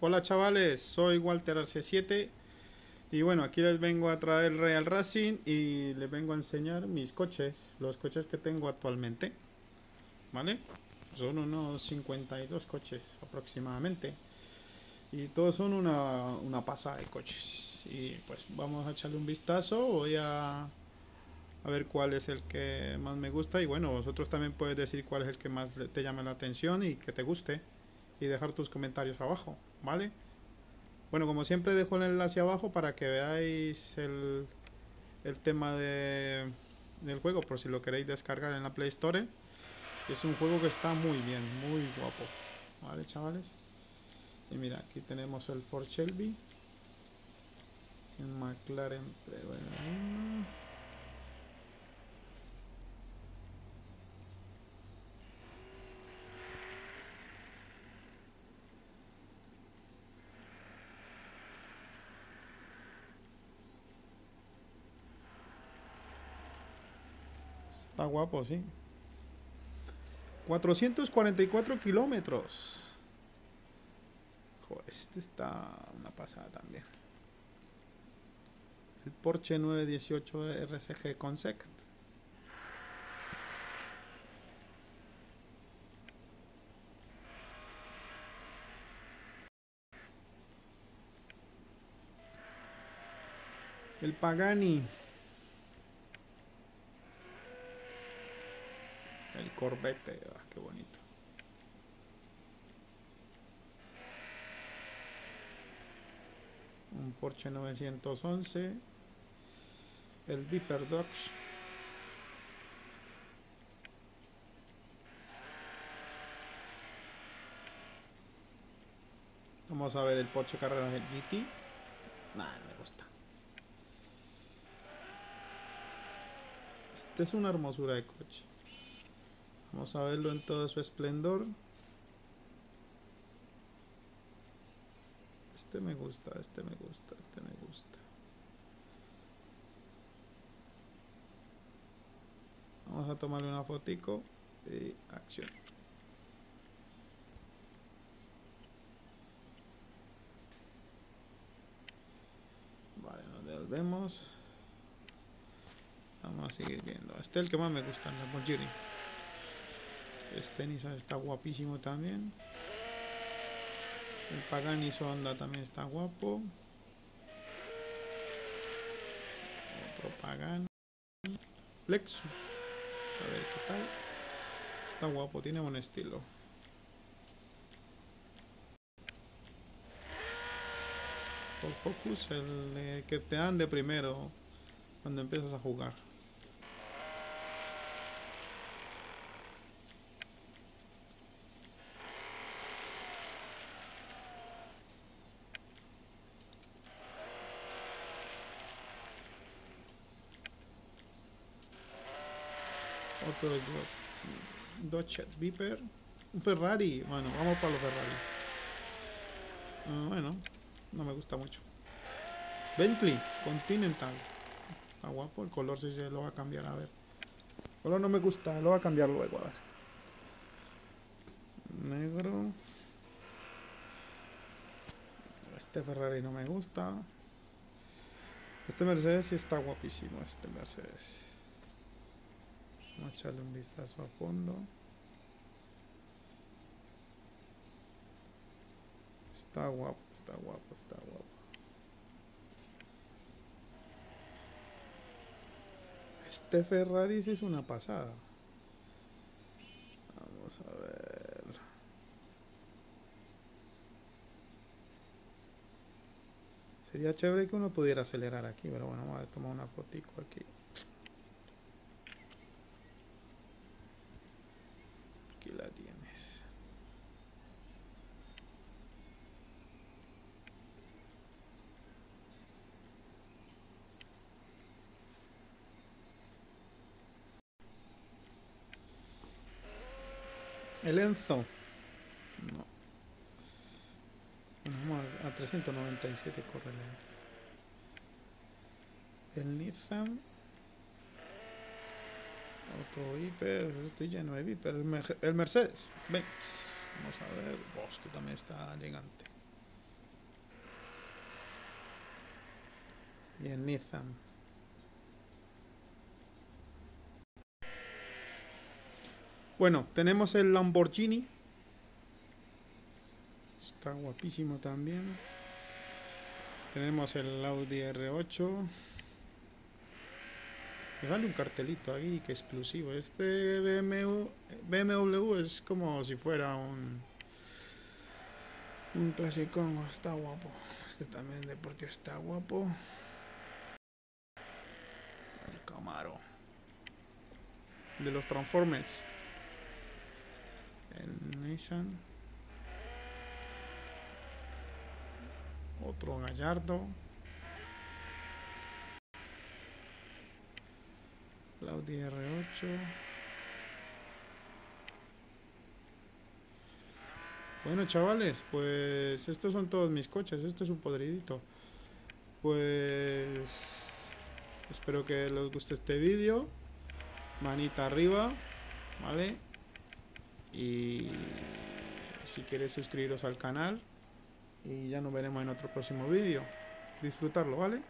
Hola chavales, soy Walter Arce 7 y bueno, aquí les vengo a traer Real Racing y les vengo a enseñar mis coches, los coches que tengo actualmente. ¿Vale? Son unos 52 coches aproximadamente y todos son una, una pasada de coches. Y pues vamos a echarle un vistazo, voy a, a ver cuál es el que más me gusta y bueno, vosotros también puedes decir cuál es el que más te llama la atención y que te guste y dejar tus comentarios abajo, ¿vale? Bueno, como siempre dejo el enlace abajo para que veáis el, el tema de, del juego por si lo queréis descargar en la Play Store. Es un juego que está muy bien, muy guapo. ¿Vale, chavales? Y mira, aquí tenemos el Ford Shelby. El McLaren. Está guapo, sí. 444 kilómetros. Este está una pasada también. El Porsche 918 RSG Concept. El Pagani Corvette, ah, qué bonito. Un Porsche 911. El Viper Dodge. Vamos a ver el Porsche Carrera GT. Nada, me gusta. Este es una hermosura de coche. Vamos a verlo en todo su esplendor. Este me gusta, este me gusta, este me gusta. Vamos a tomarle una fotico y acción. Vale, nos devolvemos. Vamos a seguir viendo. Este es el que más me gusta, el Lamborghini. Este Nissan está guapísimo también. El Pagani Sonda también está guapo. Otro Pagani. Lexus. A ver qué tal. Está guapo, tiene buen estilo. Por Focus, el que te dan de primero cuando empiezas a jugar. Otro Dodge Viper. Un Ferrari. Bueno, vamos para los Ferrari. Uh, bueno, no me gusta mucho. Bentley Continental. Está guapo. El color si se lo va a cambiar. A ver. El color no me gusta. Lo va a cambiar luego. A ver. Negro. Este Ferrari no me gusta. Este Mercedes sí está guapísimo. Este Mercedes. Vamos a echarle un vistazo a fondo. Está guapo, está guapo, está guapo. Este Ferrari es una pasada. Vamos a ver. Sería chévere que uno pudiera acelerar aquí, pero bueno, vamos a tomar una fotico. Aquí El Enzo. No. Vamos a 397 corre el Enzo. El Nissan. Otro Viper. Estoy lleno de Viper. El, Mer el Mercedes. Benz. Vamos a ver. Hostia, este también está elegante. Y el Nissan. Bueno, tenemos el Lamborghini. Está guapísimo también. Tenemos el Audi R8. Me sale un cartelito ahí que exclusivo. Este BMW, BMW es como si fuera un un clásico. Está guapo. Este también deportivo está guapo. El Camaro. De los Transformers. El Nissan. Otro Gallardo. La Audi R8. Bueno, chavales, pues estos son todos mis coches. Este es un podridito. Pues espero que les guste este vídeo. Manita arriba, ¿vale? Y si queréis suscribiros al canal. Y ya nos veremos en otro próximo vídeo. Disfrutarlo, ¿vale?